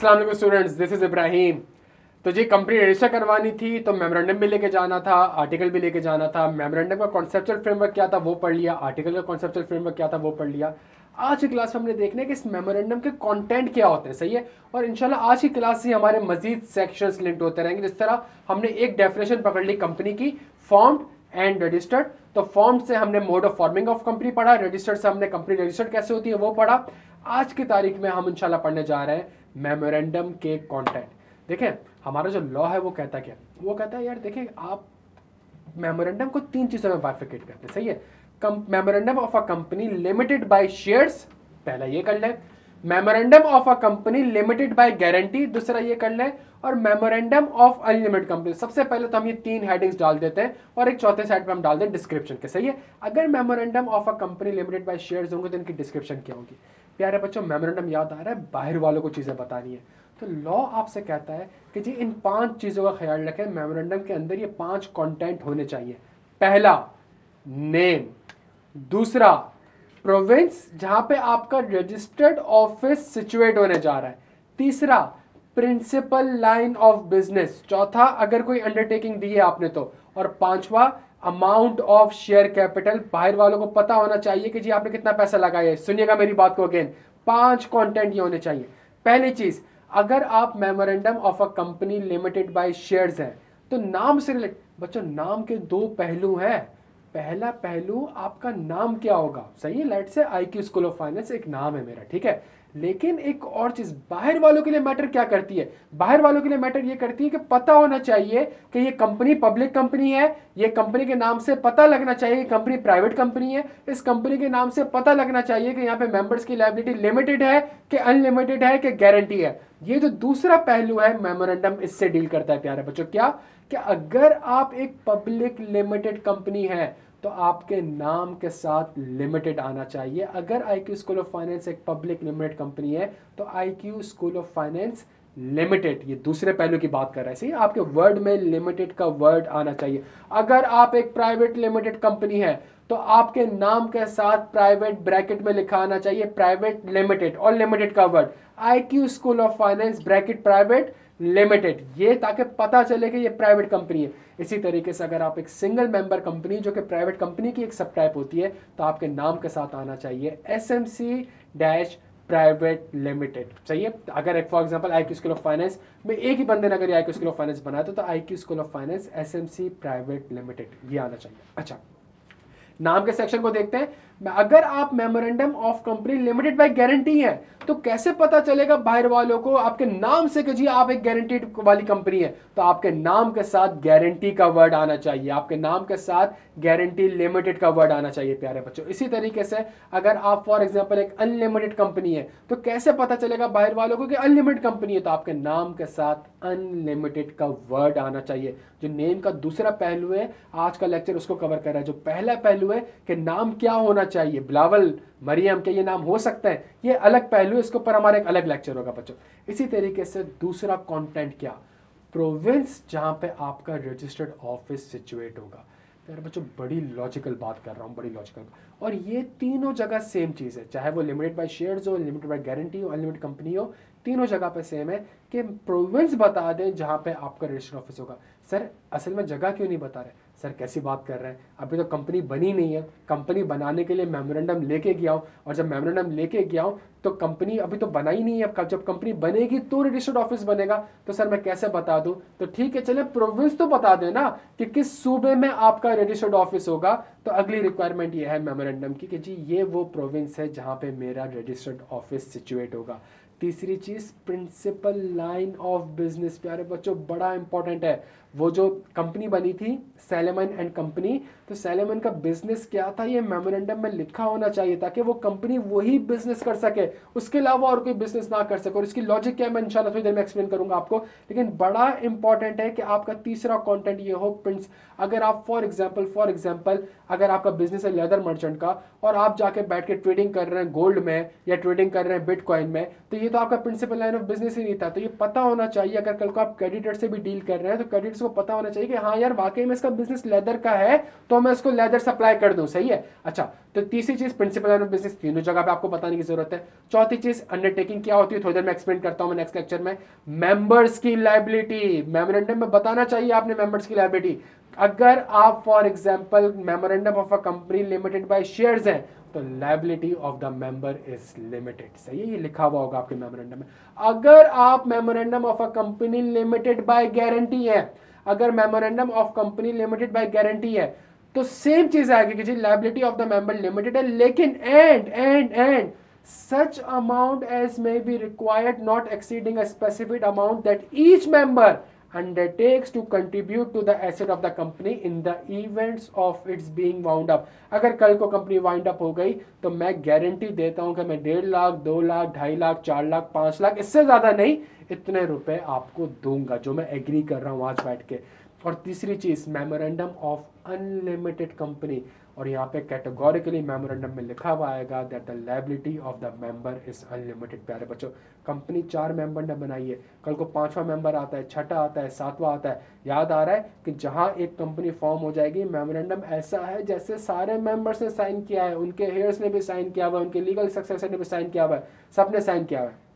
अस्सलाम students this is Ibrahim तो जी कंपनी रजिस्टर करवानी थी तो मेमोरेंडम भी लेके जाना था आर्टिकल भी लेके जाना था। मेमोरेंडम का कॉन्सेप्चुअल फ्रेमवर्क क्या था, वो पढ़ लिया। आर्टिकल का कॉन्सेप्चुअल फ्रेमवर्क क्या था, वो पढ़ लिया। आज की क्लास में हमने देखना कि इस मेमोरेंडम के कंटेंट क्या होते हैं, सही है? और इंशाल्लाह आज की क्लास से हमारे मजीद सेक्शंस लिंक्ड होते रहेंगे, जिस तरह हमने एक डेफिनेशन पकड़ ली कंपनी की फॉर्म एंड रजिस्टर्ड तो फॉर्म से हमने mode of forming of company पढ़ा रजिस्टर्ड से हमने कंपनी रजिस्टर्ड कैसे होती है, वो पढ़ा। आज की तारीख में हम इंशाल्लाह पढ़ने जा रहे हैं। मेमोरेंडम के कॉन्टेंट देखें, हमारा जो लॉ है, वो कहता क्या? वो कहता है, यार, देखें, आप मेमोरेंडम को तीन चीज़ों में बाइफिकेट करते हैं, सही है? Memorandum of a company limited by shares पहला ये कर ले memorandum of a company limited by guarantee दूसरा ये कर ले, और मेमोरेंडम ऑफ़ अनलिमिटेड कंपनी सबसे पहले तो हम ये तीन हेडिंग्स डाल देते हैं, और एक चौथे साइड पे हम डाल दें डिस्क्रिप्शन के, सही है? अगर memorandum of a company limited by shares होंगे तो इनकी डिस्क्रिप्शन क्या होगी? प्यारे बच्चों मेमोरेंडम याद आ रहा है, बाहर वालों को चीज़ें बतानी है। तो लॉ आपसे कहता है कि जी, इन पाँच चीज़ों का ख्याल रखें मेमोरेंडम के अंदर ये पाँच कंटेंट होने चाहिए। पहला नेम दूसरा प्रोविंस जहाँ पे आपका रजिस्टर्ड ऑफ़िस सिचुएट होने जा रहा है। तीसरा प्रिंसिपल लाइन ऑफ़ बिज़नेस चौथा, अगर कोई अंडरटेकिंग दी है आपने तो। और पांचवा अमाउंट ऑफ़ शेयर कैपिटल बाहर वालों को पता होना चाहिए कि जी आपने कितना पैसा लगाया है। सुनिएगा मेरी बात को अगेन पाँच कंटेंट ये होने चाहिए। पहली चीज़, अगर आप memorandum of a company limited by shares हैं तो नाम से रिलेट बच्चों, नाम के दो पहलू हैं। पहला पहलू आपका नाम क्या होगा? सही है let's say I Q School of Finance एक नाम है मेरा, ठीक है? लेकिन एक और चीज़, बाहर वालों के लिए मैटर क्या करती है? बाहर वालों के लिए मैटर ये करती है कि पता होना चाहिए कि ये कंपनी पब्लिक कंपनी है, ये कंपनी के नाम से पता लगना चाहिए कि कंपनी प्राइवेट कंपनी है, इस कंपनी के नाम से पता लगना चाहिए कि यहाँ पे मेंबर्स की लाइबिलिटी लिमिटेड है कि अनलिमिटेड है कि गारंटी है। ये जो दूसरा पहलू है मेमोरेंडम इससे डील करता है, प्यारे बच्चों। क्या? कि अगर आप एक पब्लिक लिमिटेड कंपनी है तो आपके नाम के साथ लिमिटेड आना चाहिए। अगर आईक्यू स्कूल ऑफ़ फाइनेंस एक पब्लिक लिमिटेड कंपनी है तो IQ School of Finance limited ये दूसरे पहलू की बात कर रहे हैं। सही? आपके वर्ड में लिमिटेड का वर्ड आना चाहिए। अगर आप एक प्राइवेट लिमिटेड कंपनी है तो आपके नाम के साथ प्राइवेट ब्रैकेट में लिखा आना चाहिए प्राइवेट लिमिटेड और लिमिटेड का word IQ School of Finance bracket private limited ये ताकि पता चले कि ये प्राइवेट कंपनी है। इसी तरीके से अगर आप एक सिंगल मेंबर कंपनी जो कि प्राइवेट कंपनी की एक सब टाइप होती है तो आपके नाम के साथ आना चाहिए। S M C dash private limited है? अगर एक for example I Q School of Finance में एक ही बंदे ने अगर I Q School of Finance बनाया तो, तो IQ School of Finance S M C private limited ये आना चाहिए। अच्छा नाम के सेक्शन को देखते हैं। अगर आप memorandum of company limited by guarantee है तो कैसे पता चलेगा बाहर वालों को आपके नाम से कि जी आप एक गारंटीड वाली कंपनी है? तो आपके नाम के साथ गारंटी का वर्ड आना चाहिए। आपके नाम के साथ गारंटी लिमिटेड का वर्ड आना चाहिए, प्यारे बच्चों। इसी तरीके से अगर आप फॉर एग्ज़ाम्पल एक अनलिमिटेड कंपनी है तो कैसे पता चलेगा बाहर वालों को कि अनलिमिटेड कंपनी है? तो आपके नाम के साथ अनलिमिटेड का वर्ड आना चाहिए। जो नेम का दूसरा पहलू है, आज का लेक्चर उसको कवर कर रहा है। जो पहला पहलू है कि नाम क्या होना चाहिए। बिलावल, मरियम के ये नाम हो सकता है? ये अलग पहलू है, इसके ऊपर हमारा एक अलग लेक्चर होगा बच्चों। इसी तरीके से दूसरा कंटेंट क्या? प्रोविंस जहाँ पे आपका रजिस्टर्ड ऑफ़िस सिचुएट होगा। यार बच्चों, बड़ी लॉजिकल बात कर रहा हूँ, बड़ी लॉजिकल और ये तीनों जगह सेम चीज़ है, चाहे वो लिमिटेड बाय शेयर्स हो लिमिटेड बाय गारंटी हो अनलिमिटेड कंपनी हो, तीनों जगह पे सेम है कि प्रोविंस बता दें जहाँ पे आपका रजिस्टर्ड ऑफ़िस होगा। सर, असल में जगह क्यों नहीं बता रहे? सर, कैसी बात कर रहे हैं? अभी तो कंपनी बनी नहीं है। कंपनी बनाने के लिए मेमोरेंडम लेके गया हूँ। और जब मेमोरेंडम लेके गया हूँ तो कंपनी अभी तो बना ही नहीं है। जब कंपनी बनेगी तो रजिस्टर्ड ऑफ़िस बनेगा। तो सर, मैं कैसे बता दूँ? तो ठीक है चले प्रोविंस तो बता देना कि किस सूबे में आपका रजिस्टर्ड ऑफ़िस होगा। तो अगली रिक्वायरमेंट ये है मेमोरेंडम की कि जी, ये वो प्रोविंस है जहाँ पे मेरा रजिस्टर्ड ऑफ़िस सिचुएट होगा। तीसरी चीज़ प्रिंसिपल लाइन ऑफ़ बिज़नेस प्यारे बच्चों, बड़ा इंपॉर्टेंट है। वो जो कंपनी बनी थी सेलेमन एंड कंपनी तो सेलेमन का बिज़नेस क्या था? ये मेमोरेंडम में लिखा होना चाहिए ताकि वो कंपनी वही बिज़नेस कर सके। उसके अलावा और कोई बिज़नेस ना कर सके। और इसकी लॉजिक क्या है? मैं इंशाल्लाह थोड़ी देर में एक्सप्लेन करूँगा आपको। लेकिन बड़ा इंपॉर्टेंट है कि आपका तीसरा कॉन्टेंट ये हो प्रिंस अगर आप फॉर एग्ज़ाम्पल फॉर एग्ज़ाम्पल अगर आपका बिज़नेस है लेदर मर्चेंट का, और आप जाके बैठ के ट्रेडिंग कर रहे हैं गोल्ड में, या ट्रेडिंग कर रहे हैं बिटकॉइन में तो ये तो आपका प्रिंसिपल लाइन ऑफ़ बिज़नेस ही नहीं था। तो ये पता होना चाहिए, अगर कल को आप क्रेडिटर से भी डील कर रहे हैं तो क्रेडिट को पता होना चाहिए कि हाँ यार, वाकई में इसका बिज़नेस लेदर का है तो मैं इसको लेदर सप्लाई कर दूँ। सही है? अच्छा तो तीसरी चीज़ प्रिंसिपल ऑफ़ बिज़नेस तीनों जगह पे आपको बताने की ज़रूरत है। चौथी चीज़ अंडरटेकिंग क्या होती है? थोड़ी देर में एक्सप्लेन करता हूँ नेक्स्ट लेक्चर में। मेंबर्स की लाइबिलिटी मेमोरेंडम में बताना चाहिए आपने मेंबर्स की लाइबिलिटी अगर आप for example memorandum of a company limited by shares हैं तो liability of the member is limited सही है? ये लिखा हुआ होगा आपके मेमोरेंडम में। अगर आप memorandum of a company limited by guarantee है अगर memorandum of company limited by guarantee है तो सेम चीज़ आएगी कि जी liability of the member limited है, लेकिन and and and such amount as may be required not exceeding a specific amount that each member undertakes to contribute to the asset of the company in the events of its being wound up. अगर कल को company wind up हो गई तो मैं guarantee देता हूँ कि मैं डेढ़ लाख, दो लाख, ढाई लाख, चार लाख, पाँच लाख, इससे ज़्यादा नहीं, इतने रुपए आपको दूँगा, जो मैं एग्री कर रहा हूँ आज बैठ के। और तीसरी चीज़ मेमोरेंडम ऑफ़ अनलिमिटेड कंपनी और यहाँ पे कैटेगोरिकली मेमोरेंडम में लिखा हुआ आएगा that the liability of the member is unlimited प्यारे बच्चों। कंपनी चार मेंबर ने बनाई है। कल को पांचवा मेंबर आता है, छठा आता है, सातवां आता है। याद आ रहा है कि जहाँ एक कंपनी फॉर्म हो जाएगी मेमोरेंडम ऐसा है जैसे सारे मेंबर्स ने साइन किया है। उनके हेयर्स ने भी साइन किया हुआ है, उनके लीगल सक्सेसर ने भी साइन किया हुआ है। सबने साइन किया हुआ है।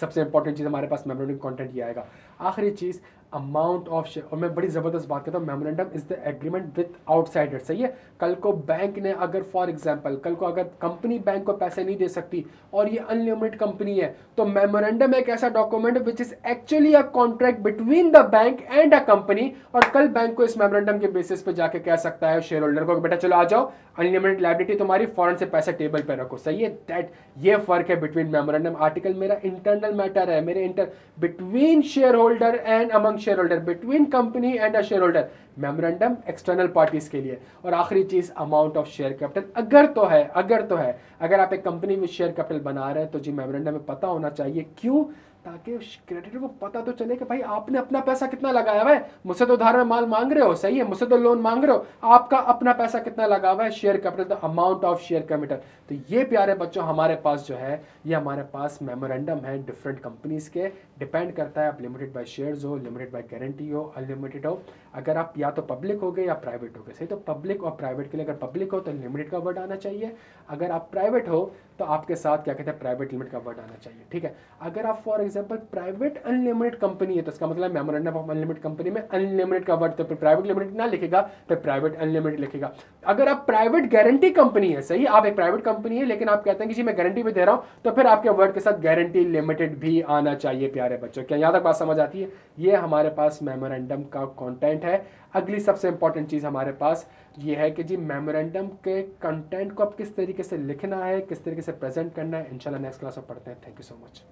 सबसे इंपॉर्टेंट चीज़ हमारे पास मेमोरेंडम कंटेंट ये आएगा। आखिरी चीज़ अमाउंट ऑफ़ शेयर और मैं बड़ी ज़बरदस्त बात करता हूँ memorandum is the agreement with outsider सही है? कल को बैंक ने अगर फॉर एग्जांपल कल को अगर कंपनी बैंक को पैसे नहीं दे सकती, और ये अनलिमिटेड कंपनी है तो मेमोरेंडम एक ऐसा document which is actually a contract between the bank and a company और कल बैंक को इस मेमोरेंडम के बेसिस पे जाके कह सकता है शेयर होल्डर को बेटा चलो आ जाओ अनलिमिटेड लाइबिलिटी तुम्हारी फॉरन से पैसे टेबल पर रखो, सही है? दैट ये फ़र्क है बिटवीन मेमोरेंडम आर्टिकल मेरा इंटरनल मैटर है, मेरे inter between shareholder and among shareholder between company and a shareholder memorandum external parties के लिए। और आखिरी चीज़ अमाउंट ऑफ़ शेयर कैपिटल अगर तो है, अगर तो है। अगर आप एक कंपनी में शेयर कैपिटल बना रहे हैं तो जी मेमोरेंडम में पता होना चाहिए, क्यों? ताकि क्रेडिटर को पता तो चले कि भाई आपने अपना पैसा कितना लगाया हुआ है। मुझसे तो उधार में माल मांग रहे हो, सही है? मुझसे तो लोन मांग रहे हो। आपका अपना पैसा कितना लगा हुआ है? Share capital the amount of share capital तो ये प्यारे बच्चों, हमारे पास जो है, ये हमारे पास मेमोरेंडम है डिफरेंट कंपनीज़ के। डिपेंड करता है, आप लिमिटेड बाय शेयर्स हो लिमिटेड बाय गारंटी हो अनलिमिटेड हो। अगर आप या तो पब्लिक हो गए या प्राइवेट हो गए। सही तो पब्लिक और प्राइवेट के लिए अगर पब्लिक हो तो लिमिटेड का वर्ड आना चाहिए। अगर आप प्राइवेट हो तो आपके साथ क्या कहते हैं? प्राइवेट लिमिट का वर्ड आना चाहिए। ठीक है? अगर आप for example private unlimited company है तो इसका मतलब मेमोरेंडम ऑफ़ अनलिमिटेड कंपनी में अनलिमिटेड का वर्ड तो फिर प्राइवेट लिमिटेड ना लिखेगा, फिर प्राइवेट अनलिमिटेड लिखेगा। अगर आप प्राइवेट गारंटी कंपनी है, सही, आप एक प्राइवेट कंपनी है, लेकिन आप कहते हैं कि जी मैं गारंटी भी दे रहा हूँ तो फिर आपके वर्ड के साथ गारंटी लिमिटेड भी आना चाहिए, प्यारे बच्चों। क्या यहाँ तक बात समझ आती है? ये हमारे पास मेमोरेंडम का कॉन्टेंट है। अगली सबसे इंपॉर्टेंट चीज़ हमारे पास ये है कि जी मेमोरेंडम के कंटेंट को अब किस तरीके से लिखना है, किस तरीके से प्रेजेंट करना है इंशाल्लाह नेक्स्ट क्लास में पढ़ते हैं। Thank you so much